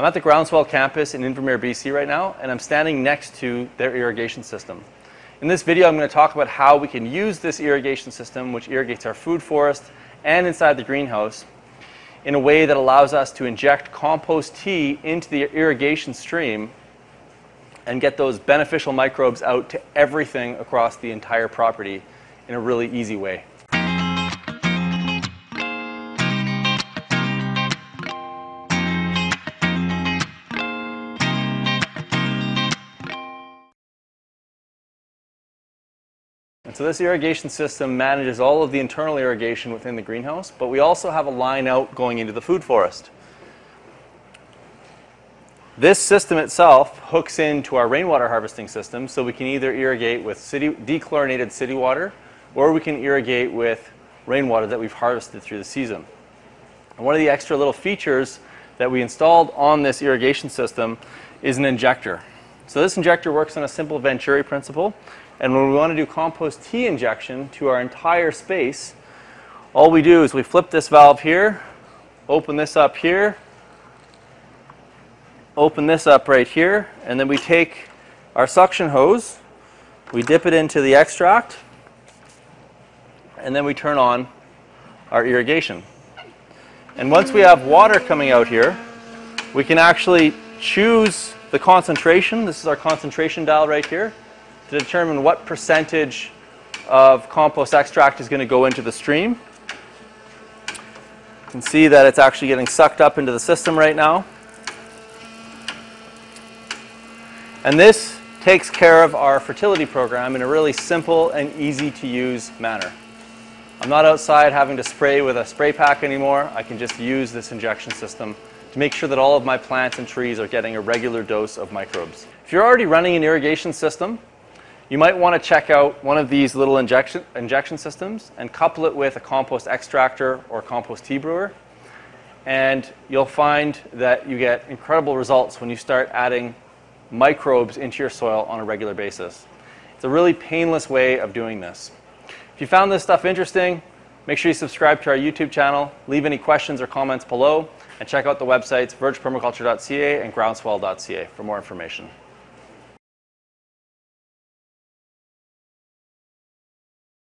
I'm at the Groundswell campus in Invermere, BC right now, and I'm standing next to their irrigation system. In this video, I'm going to talk about how we can use this irrigation system, which irrigates our food forest and inside the greenhouse, in a way that allows us to inject compost tea into the irrigation stream and get those beneficial microbes out to everything across the entire property in a really easy way. And so this irrigation system manages all of the internal irrigation within the greenhouse, but we also have a line out going into the food forest. This system itself hooks into our rainwater harvesting system, so we can either irrigate with city, dechlorinated city water, or we can irrigate with rainwater that we've harvested through the season. And one of the extra little features that we installed on this irrigation system is an injector. So this injector works on a simple Venturi principle, and when we want to do compost tea injection to our entire space, all we do is we flip this valve here, open this up here, open this up right here, and then we take our suction hose, we dip it into the extract, and then we turn on our irrigation. And once we have water coming out here, we can actually choose the concentration. This is our concentration dial right here to determine what percentage of compost extract is going to go into the stream. You can see that it's actually getting sucked up into the system right now. And this takes care of our fertility program in a really simple and easy to use manner. I'm not outside having to spray with a spray pack anymore. I can just use this injection system to make sure that all of my plants and trees are getting a regular dose of microbes. If you're already running an irrigation system, you might want to check out one of these little injection, injection systems and couple it with a compost extractor or compost tea brewer. And you'll find that you get incredible results when you start adding microbes into your soil on a regular basis. It's a really painless way of doing this. If you found this stuff interesting, make sure you subscribe to our YouTube channel, leave any questions or comments below, and check out the websites vergepermaculture.ca and groundswell.ca for more information.